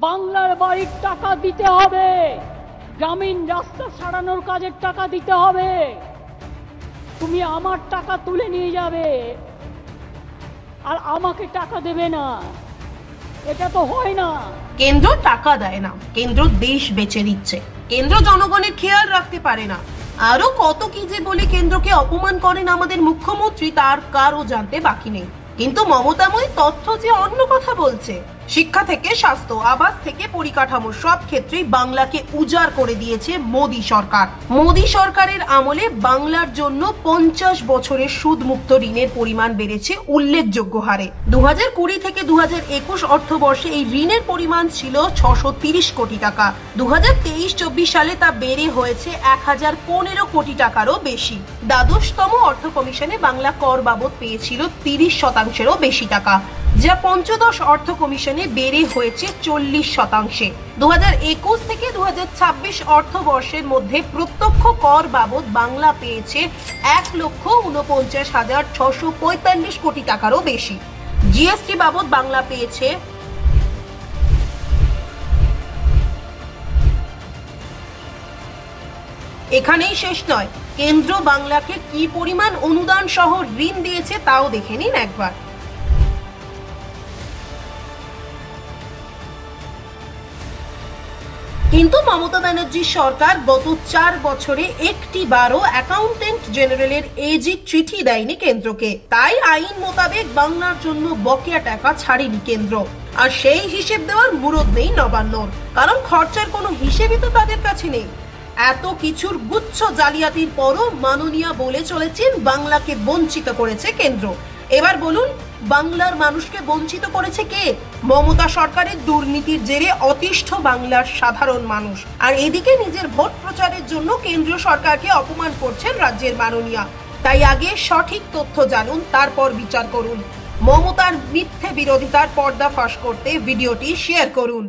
বাংলার বাড়ির টাকা দিতে হবে। গ্রামীণ রাস্তা সারানোর কাজের টাকা দিতে হবে। তুমি আমার টাকা তুলে নিয়ে যাবে। আর আমাকে টাকা দেবে না। এটা তো হয় না। কেন্দ্র টাকা দেয় না। কেন্দ্র দেশ বেচে দিচ্ছে কেন্দ্র জনগণের খেয়াল রাখতে পারে না। আরও কত কি যে বলে কেন্দ্রকে অপমান করেন আমাদের মুখ্যমন্ত্রী, তার কারও জানতে বাকি নেই। কিন্তু মমতাময় তথ্য যে অন্য কথা বলছে শিক্ষা থেকে স্বাস্থ্য, আবাস থেকে পরিকাঠামো সব ক্ষেত্রেই বাংলাকে উজাড় করে দিয়েছে মোদী সরকার। মোদী সরকারের আমলে বাংলার জন্য পঞ্চাশ বছরের সুদ মুক্ত ঋণের পরিমাণ বেড়েছে উল্লেখযোগ্য হারে। দু কুড়ি থেকে দু হাজার একুশ অর্থবর্ষে এই ঋণের পরিমাণ ছিল ছশো তিরিশ কোটি টাকা। দু হাজার তেইশ চব্বিশ সালে তা বেড়ে হয়েছে এক হাজার পনেরো কোটি টাকারও বেশি। দ্বাদশতম অর্থ কমিশনে বাংলা কর বাবদ পেয়েছিল তিরিশ শতাংশেরও বেশি টাকা। যা পঞ্চদশ অর্থ কমিশনে বেড়ে হয়েছে চল্লিশ শতাংশে। দু একুশ থেকে দু অর্থবর্ষের মধ্যে প্রত্যক্ষ কর বাবদ বাংলা পেয়েছে এক লক্ষ উনপঞ্চাশ হাজার ছশো পঁয়তাল্লিশ কোটি টাকারও বেশি। জিএসটি বাবদ বাংলা পেয়েছে এখানেই শেষ নয়। কেন্দ্র বাংলাকে কি পরিমাণ অনুদান সহ ঋণ দিয়েছে তাও দেখে নিন একবার। কিন্তু মমতা ব্যানার্জির সরকার গত চার বছরে একটি বারও অ্যাকাউন্টেন্ট জেনারেলের এজি চিঠি দেয়নি কেন্দ্রকে। তাই আইন মোতাবেক বাংলার জন্য বকেয়া টাকা ছাড়েনি কেন্দ্র। আর সেই হিসেব দেওয়ার মুরদ নেই নবান্নর, কারণ খরচার কোনো হিসেবই তো তাদের কাছে নেই। এত কিছুর গুচ্ছ জালিয়াতির পরও মাননীয়া বলে চলেছেন বাংলাকে বঞ্চিত করেছে কেন্দ্র। এবার বলুন, বাংলার মানুষকে বঞ্চিত করেছে কে? মমতা সরকারের দুর্নীতির জেরে অতিষ্ঠ বাংলার সাধারণ মানুষ। আর এদিকে নিজের ভোট প্রচারের জন্য কেন্দ্রীয় সরকারকে অপমান করছেন রাজ্যের মাননীয়া। তাই আগে সঠিক তথ্য জানুন, তারপর বিচার করুন। মমতার মিথ্যে বিরোধিতার পর্দা ফাঁস করতে ভিডিওটি শেয়ার করুন।